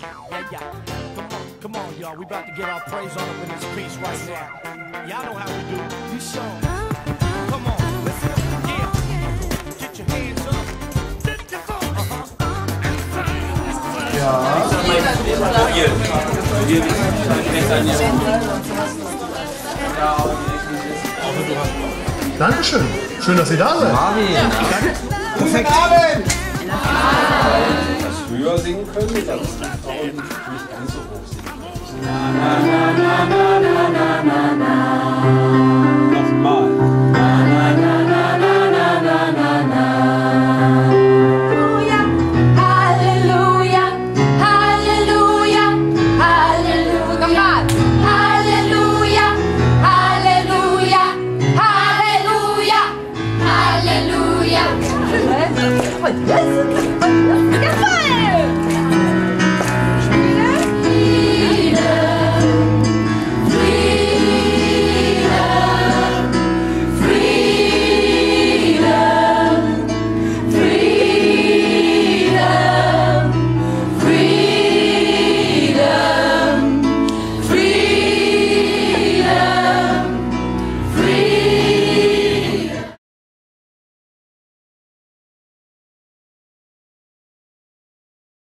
Yeah, yeah. Come on, come on, y'all. We about to get our praise on up in this piece right now. Y'all know how we do. You sure? Come on, listen up. Yeah. Get your hands up. Phone. Dankeschön. Schön, dass Sie da sind. höher Wellen nicht ganz so hoch sind. Na, na, na, na, na, na, na, na. Nochmal. Na, na, na, na, na, na, na, na, Nochmal.